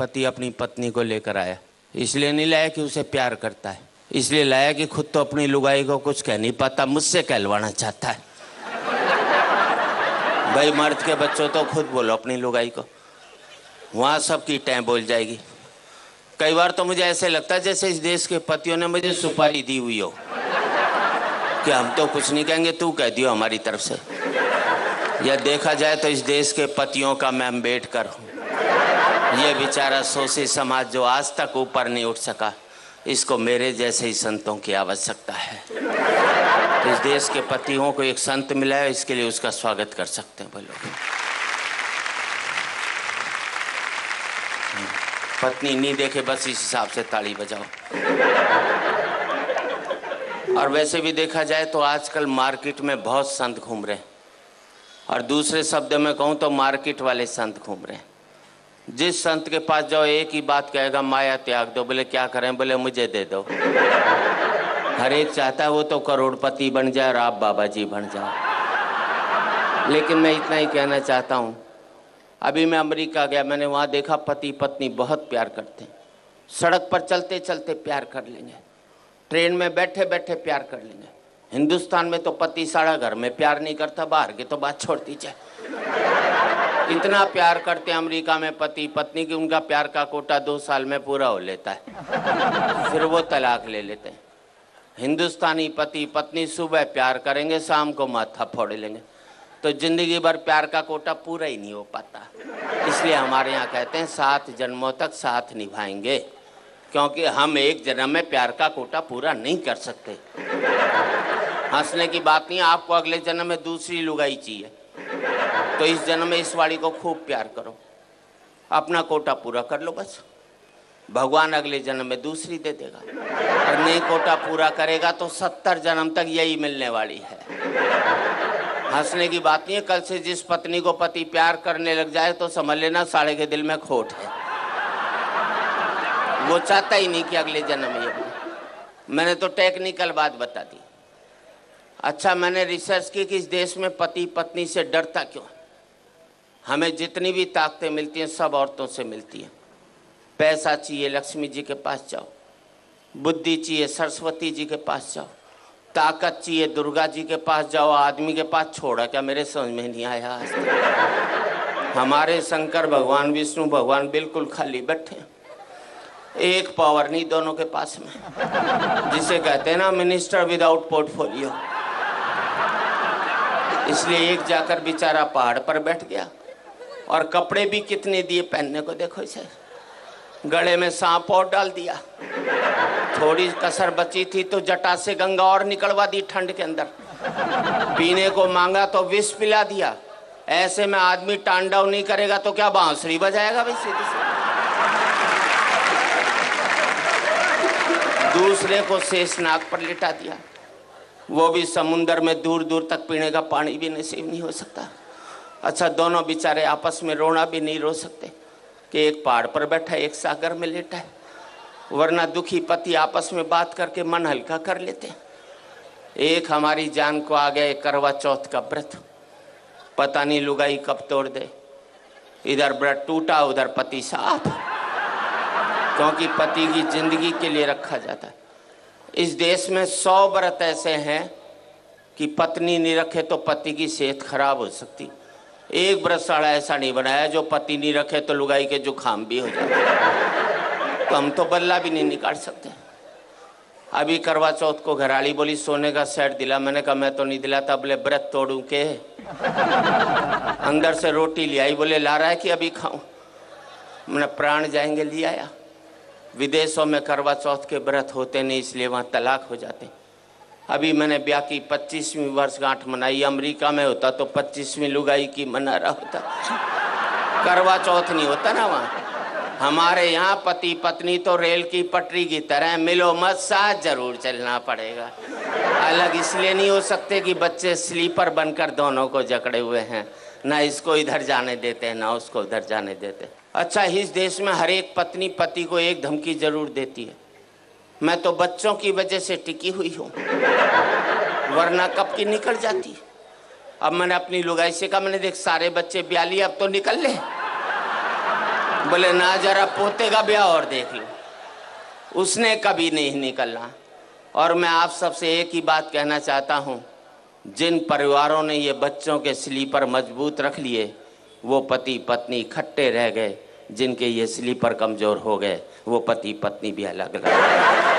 पति अपनी पत्नी को लेकर आया। इसलिए नहीं लाया कि उसे प्यार करता है। इसलिए लाया कि खुद तो अपनी लुगाई को कुछ कह नहीं पाता, मुझसे कहलवाना चाहता है। भाई मर्द के बच्चों तो खुद बोलो अपनी लुगाई को। वहाँ सबकी टैं बोल जाएगी। कई बार तो मुझे ऐसे लगता है जैसे इस देश के पतियों ने मुझे सुपारी दी हुई हो। कि हम तो कुछ नहीं कहेंगे, तू कह दियो हमारी तरफ़ से। या देखा जाए तो इस देश के पतियों का मैं अंबेडकर हूँ। ये बेचारा सोसी समाज जो आज तक ऊपर नहीं उठ सका, इसको मेरे जैसे ही संतों की आवश्यकता है। तो इस देश के पतियों को एक संत मिला है, इसके लिए उसका स्वागत कर सकते हैं बोलो पत्नी नहीं देखे, बस इस हिसाब से ताली बजाओ। और वैसे भी देखा जाए तो आजकल मार्केट में बहुत संत घूम रहे हैं। और दूसरे शब्द में कहूँ तो मार्केट वाले संत घूम रहे हैं। जिस संत के पास जाओ, एक ही बात कहेगा, माया त्याग दो। बोले, क्या करें? बोले, मुझे दे दो। हर एक चाहता है वो तो करोड़पति बन जाए और आप बाबा जी बन जाओ। लेकिन मैं इतना ही कहना चाहता हूँ, अभी मैं अमेरिका गया, मैंने वहाँ देखा पति पत्नी बहुत प्यार करते हैं। सड़क पर चलते चलते प्यार कर लेंगे। ट्रेन में बैठे बैठे प्यार कर लेंगे। हिंदुस्तान में तो पति सारा घर में प्यार नहीं करता, बाहर की तो बात छोड़ दीजिए। इतना प्यार करते हैं अमेरिका में पति, पत्नी की उनका प्यार का कोटा दो साल में पूरा हो लेता है। फिर वो तलाक ले लेते हैं। हिंदुस्तानी पति, पत्नी सुबह प्यार करेंगे, शाम को माथा फोड़ लेंगे। तो ज़िंदगी भर प्यार का कोटा पूरा ही नहीं हो पाता। इसलिए हमारे यहाँ कहते हैं, सात जन्मों तक साथ निभाएँगे। क्योंकि हम एक जन्म में प्यार का कोटा पूरा नहीं कर सकते। हंसने की बात नहीं, आपको अगले जन्म में दूसरी लुगाई चाहिए। तो इस जन्म में इस वाड़ी को खूब प्यार करो। अपना कोटा पूरा कर लो बस। भगवान अगले जन्म में दूसरी दे देगा। और नहीं कोटा पूरा करेगा तो सत्तर जन्म तक यही मिलने वाली है। हंसने की बात नहीं है, कल से जिस पत्नी को पति प्यार करने लग जाए तो समझ लेना साढ़े के दिल में खोट है। वो चाहता ही नहीं कि अगले जन्म ये मैंने तो टेक्निकल बात बता दी। अच्छा मैंने रिसर्च की कि इस देश में पति पत्नी से डरता क्यों? हमें जितनी भी ताकतें मिलती हैं, सब औरतों से मिलती हैं। पैसा चाहिए, लक्ष्मी जी के पास जाओ। बुद्धि चाहिए, सरस्वती जी के पास जाओ। ताकत चाहिए, दुर्गा जी के पास जाओ। आदमी के पास छोड़ा, क्या मेरे समझ में नहीं आया आज हमारे शंकर, भगवान विष्णु, भगवान बिल्कुल खाली बैठे एक पावर नहीं दोनों के पास में। जिसे कहते हैं ना मिनिस्टर विदाउट पोर्टफोलियो इसलिए एक जाकर बेचारा पहाड़ पर बैठ गया। और कपड़े भी कितने दिए पहनने को? देखो इसे। गले में सांप और डाल दिया। थोड़ी कसर बची थी तो जटा से गंगा और निकलवा दी ठंड के अंदर। पीने को मांगा तो विष पिला दिया। ऐसे में आदमी टांडव नहीं करेगा तो क्या बांसुरी बजाएगा भाई सीधी से? दूसरे को शेषनाग पर लिटा दिया। वो भी समुंदर में दूर दूर तक पीने का पानी भी नसीब नहीं हो सकता। अच्छा दोनों बेचारे आपस में रोना भी नहीं रो सकते कि एक पहाड़ पर बैठा है, एक सागर में लेटा है। वरना दुखी पति आपस में बात करके मन हल्का कर लेते। हैं एक हमारी जान को आ गया करवा चौथ का व्रत। पता नहीं लुगाई कब तोड़ दे। इधर व्रत टूटा, उधर पति साफ़। क्योंकि पति की ज़िंदगी के लिए रखा जाता है। इस देश में सौ व्रत ऐसे हैं कि पत्नी नहीं रखे तो पति की सेहत खराब हो सकती। एक व्रतशाला ऐसा नहीं बनाया, जो पति नहीं रखे तो लुगाई के जुकाम भी हो जाए तो हम तो बल्ला भी नहीं निकाल सकते। अभी करवा चौथ को घराली बोली, सोने का सेट दिला। मैंने कहा, मैं तो नहीं दिला था बोले व्रत तोड़ू के। अंदर से रोटी ले आई, बोले, ला रहा है कि अभी खाऊं? मैंने, प्राण जाएँगे, ले आया। विदेशों में करवा चौथ के व्रत होते नहीं, इसलिए वहाँ तलाक हो जाते अभी मैंने ब्याह की पच्चीसवीं वर्षगांठ मनाई, अमेरिका में होता तो पच्चीसवीं लुगाई की मना रहा होता। करवा चौथ नहीं होता ना वहाँ। हमारे यहाँ पति पत्नी तो रेल की पटरी की तरह मिलो मत, साथ ज़रूर चलना पड़ेगा। अलग इसलिए नहीं हो सकते कि बच्चे स्लीपर बनकर दोनों को जकड़े हुए हैं। ना इसको इधर जाने देते हैं ना उसको उधर जाने देते। अच्छा इस देश में हर एक पत्नी पति को एक धमकी ज़रूर देती है। मैं तो बच्चों की वजह से टिकी हुई हूँ। वरना कब की निकल जाती? अब मैंने अपनी लुगाई से कहा, मैंने देख, सारे बच्चे ब्याली, अब तो निकल ले। बोले, ना, जरा पोते का ब्याह और देख लो। उसने कभी नहीं निकलना। और मैं आप सबसे एक ही बात कहना चाहता हूँ, जिन परिवारों ने ये बच्चों के स्लीपर मज़बूत रख लिए, वो पति पत्नी खट्टे रह गए। जिनके ये स्लीपर कमज़ोर हो गए, वो पति पत्नी भी अलग अलग